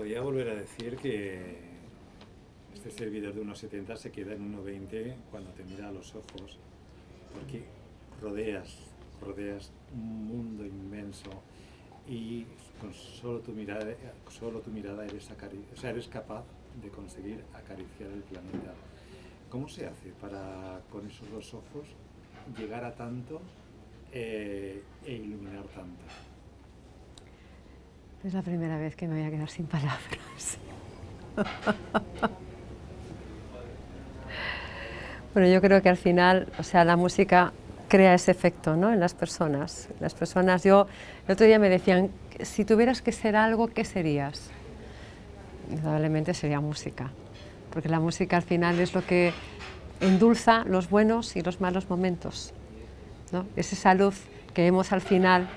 podría volver a decir que este servidor de 1,70 se queda en 1,20 cuando te mira a los ojos, porque rodeas, rodeas un mundo inmenso y con solo tu mirada, solo tu mirada eres, o sea, eres capaz de conseguir acariciar el planeta. ¿Cómo se hace para con esos dos ojos llegar a tanto eh, e iluminar tanto? Es la primera vez que me voy a quedar sin palabras. bueno, yo creo que al final, o sea, la música crea ese efecto ¿no? en las personas. Las personas, yo, el otro día me decían, si tuvieras que ser algo, ¿qué serías? Indudablemente sería música, porque la música al final es lo que endulza los buenos y los malos momentos. ¿no? Es esa luz que vemos al final.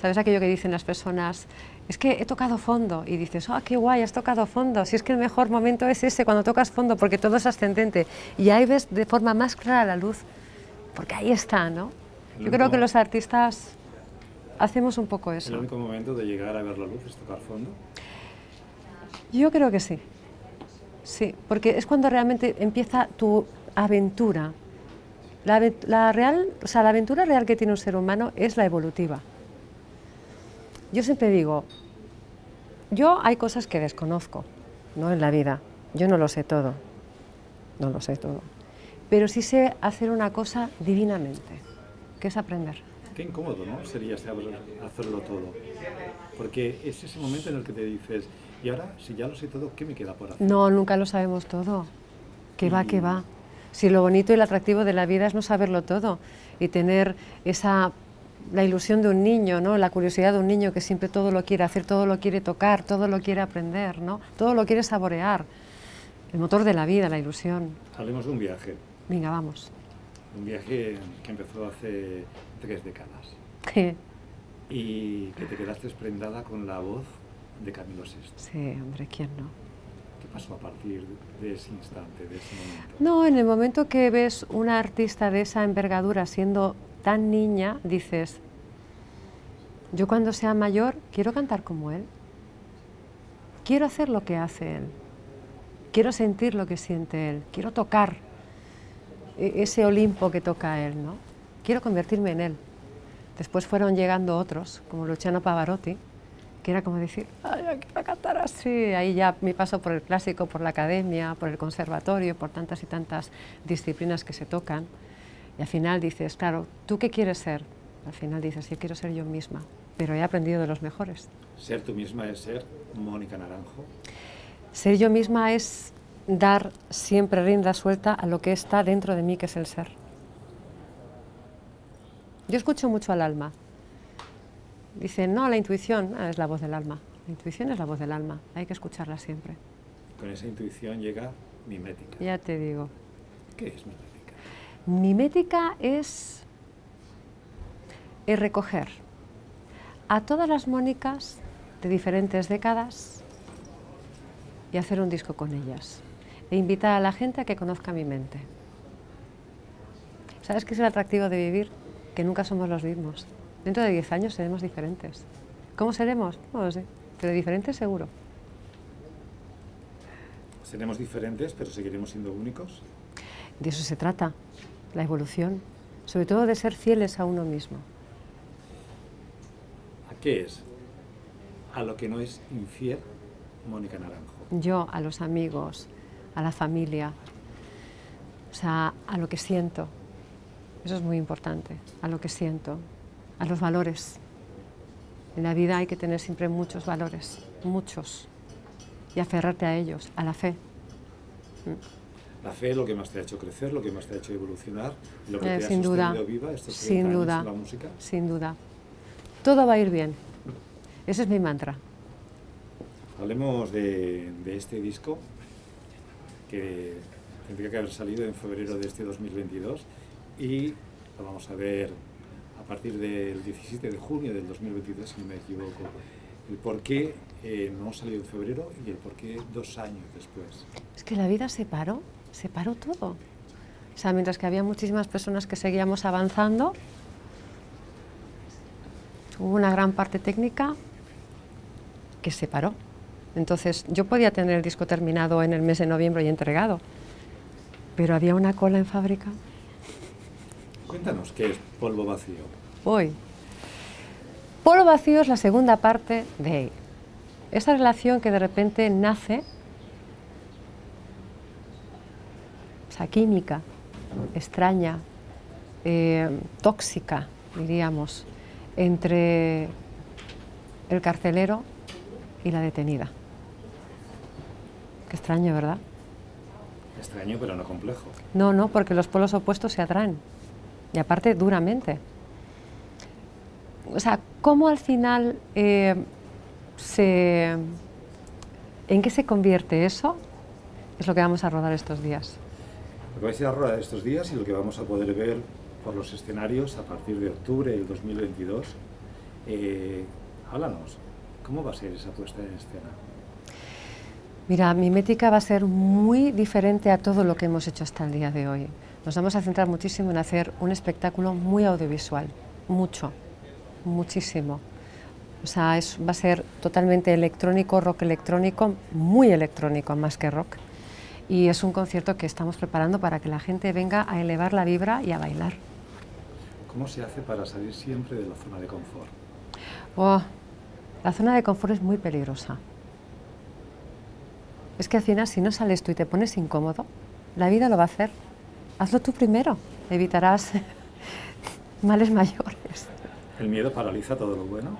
¿Sabes aquello que dicen las personas? Es que he tocado fondo y dices, ah, qué guay, has tocado fondo, si es que el mejor momento es ese, cuando tocas fondo, porque todo es ascendente. Y ahí ves de forma más clara la luz, porque ahí está, ¿no? Yo creo que los artistas hacemos un poco eso. ¿El único momento de llegar a ver la luz es tocar fondo? Yo creo que sí, sí, porque es cuando realmente empieza tu aventura. La, la, real, o sea, la aventura real que tiene un ser humano es la evolutiva. Yo siempre digo, yo hay cosas que desconozco, ¿no? En la vida. Yo no lo sé todo. No lo sé todo. Pero sí sé hacer una cosa divinamente, que es aprender. Qué incómodo, ¿no? Sería hacerlo todo. Porque es ese momento en el que te dices, y ahora, si ya lo sé todo, ¿qué me queda por hacer? No, nunca lo sabemos todo. ¿Qué va, qué va? Si lo bonito y el atractivo de la vida es no saberlo todo y tener esa la ilusión de un niño, ¿no? la curiosidad de un niño que siempre todo lo quiere hacer, todo lo quiere tocar, todo lo quiere aprender, ¿no? todo lo quiere saborear. El motor de la vida, la ilusión. Hablemos de un viaje. Venga, vamos. Un viaje que empezó hace tres décadas. Sí. Y que te quedaste desprendada con la voz de Camilo VI. Sí, hombre, ¿quién no? ¿Qué pasó a partir de ese instante, de ese momento? No, en el momento que ves una artista de esa envergadura siendo tan niña, dices, yo cuando sea mayor quiero cantar como él, quiero hacer lo que hace él, quiero sentir lo que siente él, quiero tocar e-, ese Olimpo que toca él, ¿no? Quiero convertirme en él. Después fueron llegando otros, como Luciano Pavarotti, que era como decir, Ay, yo quiero cantar así. Ahí ya mi paso por el clásico, por la academia, por el conservatorio, por tantas y tantas disciplinas que se tocan. Y al final dices, claro, ¿tú qué quieres ser? Al final dices, yo quiero ser yo misma, pero he aprendido de los mejores. ¿Ser tú misma es ser Mónica Naranjo? Ser yo misma es dar siempre rienda suelta a lo que está dentro de mí, que es el ser. Yo escucho mucho al alma. Dicen, no, la intuición ah, es la voz del alma. La intuición es la voz del alma, hay que escucharla siempre. Con esa intuición llega mimética. Ya te digo. ¿Qué es mimética? Mimética es, recoger a todas las Mónicas de diferentes décadas y hacer un disco con ellas e invitar a la gente a que conozca mi mente. ¿Sabes qué es el atractivo de vivir? Que nunca somos los mismos. Dentro de 10 años seremos diferentes. ¿Cómo seremos? No lo sé, pero diferentes seguro. ¿Seremos diferentes, pero seguiremos siendo únicos? De eso se trata la evolución, sobre todo de ser fieles a uno mismo. ¿A qué es? A lo que no es infiel Mónica Naranjo. Yo, a los amigos, a la familia, o sea, a lo que siento. Eso es muy importante, a lo que siento, a los valores. En la vida hay que tener siempre muchos valores, muchos, y aferrarte a ellos, a la fe. Mm la fe, lo que más te ha hecho crecer, lo que más te ha hecho evolucionar, lo que eh, te sin ha duda, viva estos sin duda, la música. Sin duda. Todo va a ir bien. Ese es mi mantra. Hablemos de, este disco que tendría que haber salido en febrero de este 2022 y lo vamos a ver a partir del 17 de junio del 2022, si no me equivoco. El por qué eh, no salió en febrero y el por qué dos años después. Es que la vida se paró se paró todo. O sea, mientras que había muchísimas personas que seguíamos avanzando, hubo una gran parte técnica que se paró. Entonces yo podía tener el disco terminado en el mes de noviembre y entregado, pero había una cola en fábrica. Cuéntanos qué es polvo vacío. Hoy. Polvo vacío es la segunda parte de esa relación que de repente nace, química extraña, eh, tóxica, diríamos, entre el carcelero y la detenida. Qué extraño, ¿verdad? Extraño, pero no complejo. No, no, porque los polos opuestos se atraen. Y aparte, duramente. O sea, ¿cómo al final eh, se... ¿En qué se convierte eso? Es lo que vamos a rodar estos días. Lo que vais a ir a rodar estos días y lo que vamos a poder ver por los escenarios a partir de octubre del 2022. Eh, háblanos, ¿cómo va a ser esa puesta en escena? Mira, mi métrica va a ser muy diferente a todo lo que hemos hecho hasta el día de hoy. Nos vamos a centrar muchísimo en hacer un espectáculo muy audiovisual, mucho, muchísimo. O sea, va a ser totalmente electrónico, rock electrónico, muy electrónico más que rock. Y es un concierto que estamos preparando para que la gente venga a elevar la vibra y a bailar. ¿Cómo se hace para salir siempre de la zona de confort? Oh, la zona de confort es muy peligrosa. Es que al final, si no sales tú y te pones incómodo, la vida lo va a hacer. Hazlo tú primero, evitarás males mayores. ¿El miedo paraliza todo lo bueno?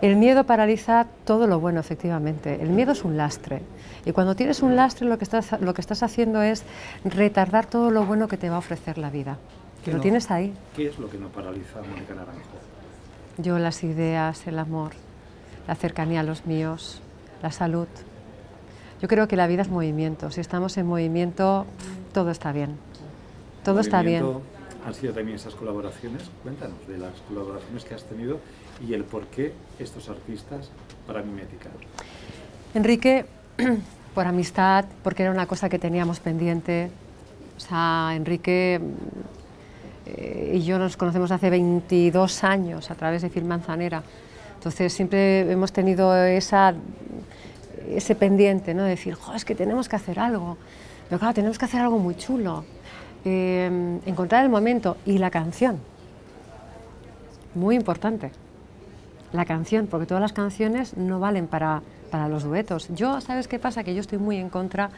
El miedo paraliza todo lo bueno, efectivamente. El miedo es un lastre. Y cuando tienes un lastre, lo que estás, lo que estás haciendo es retardar todo lo bueno que te va a ofrecer la vida. Que lo tienes ahí. ¿Qué es lo que no paraliza Mónica Naranjo? Yo, las ideas, el amor, la cercanía a los míos, la salud. Yo creo que la vida es movimiento. Si estamos en movimiento, todo está bien. Todo está bien. Han sido también esas colaboraciones. Cuéntanos de las colaboraciones que has tenido y el por qué estos artistas para Mimética. Enrique, por amistad, porque era una cosa que teníamos pendiente. O sea, Enrique eh, y yo nos conocemos hace 22 años a través de Film Manzanera. Entonces siempre hemos tenido esa ese pendiente, ¿no? De decir, es que tenemos que hacer algo, pero claro, tenemos que hacer algo muy chulo. Eh, encontrar el momento y la canción, muy importante. La canción, porque todas las canciones no valen para, para los duetos. Yo, ¿sabes qué pasa? Que yo estoy muy en contra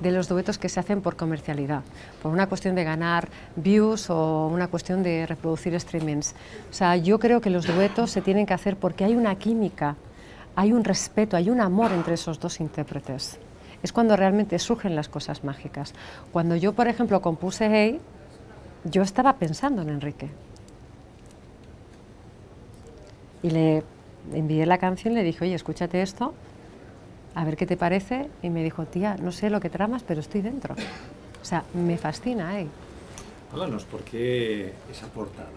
de los duetos que se hacen por comercialidad, por una cuestión de ganar views o una cuestión de reproducir streamings. O sea, yo creo que los duetos se tienen que hacer porque hay una química hay un respeto, hay un amor entre esos dos intérpretes. Es cuando realmente surgen las cosas mágicas. Cuando yo, por ejemplo, compuse Hey, yo estaba pensando en Enrique. Y le envié la canción, le dije, oye, escúchate esto, a ver qué te parece. Y me dijo, tía, no sé lo que tramas, pero estoy dentro. O sea, me fascina, Hey. Háblanos, ¿por qué esa portada?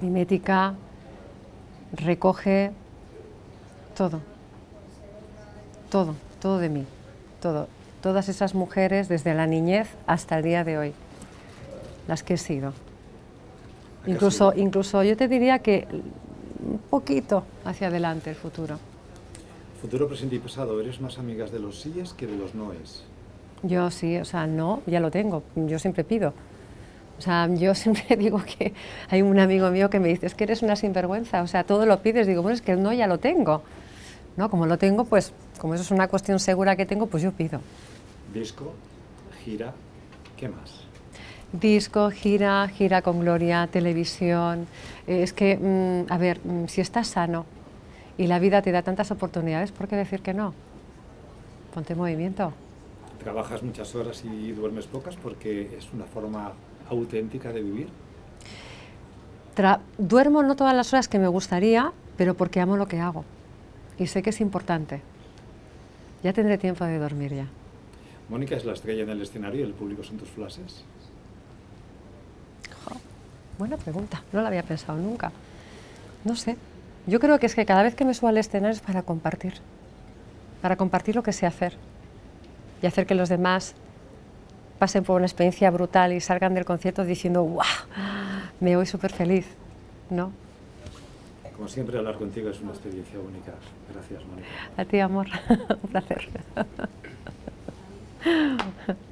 Mimética recoge todo, todo, todo de mí, todo. Todas esas mujeres desde la niñez hasta el día de hoy, las que he sido. Incluso, incluso yo te diría que un poquito hacia adelante el futuro. Futuro, presente y pasado, ¿eres más amigas de los síes que de los noes? Yo sí, o sea, no, ya lo tengo, yo siempre pido. O sea, yo siempre digo que hay un amigo mío que me dice, es que eres una sinvergüenza, o sea, todo lo pides, digo, bueno, es que el no ya lo tengo. ¿No? Como lo tengo, pues como eso es una cuestión segura que tengo, pues yo pido. Disco, gira, ¿qué más? Disco, gira, gira con gloria, televisión. Eh, es que, mm, a ver, mm, si estás sano y la vida te da tantas oportunidades, ¿por qué decir que no? Ponte en movimiento. ¿Trabajas muchas horas y duermes pocas porque es una forma auténtica de vivir? duermo no todas las horas que me gustaría, pero porque amo lo que hago y sé que es importante. Ya tendré tiempo de dormir ya. Mónica es la estrella en el escenario y el público son tus flashes. buena pregunta, no la había pensado nunca. No sé. Yo creo que es que cada vez que me subo al escenario es para compartir, para compartir lo que sé hacer y hacer que los demás pasen por una experiencia brutal y salgan del concierto diciendo, ¡guau! Me voy súper feliz, ¿no? Como siempre, hablar contigo es una experiencia única. Gracias, Mónica. A ti, amor. Un placer.